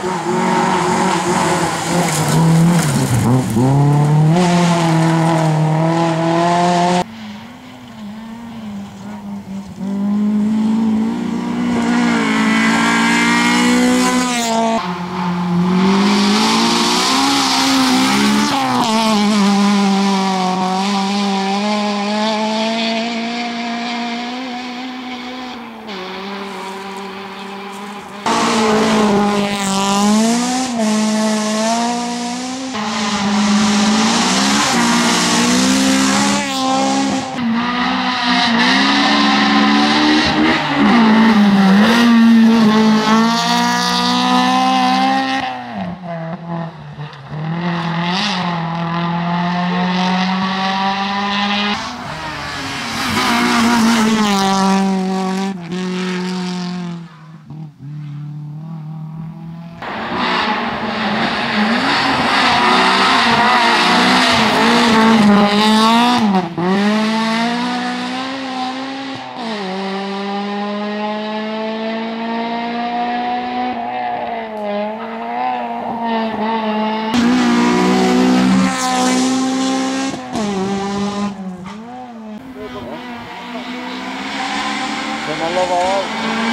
Thank you. Vamos lavar.